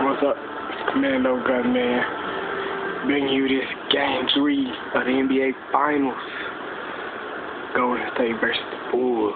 What's up? Commando Gunman. Bring you this game three of the NBA Finals. Golden State versus the Bulls.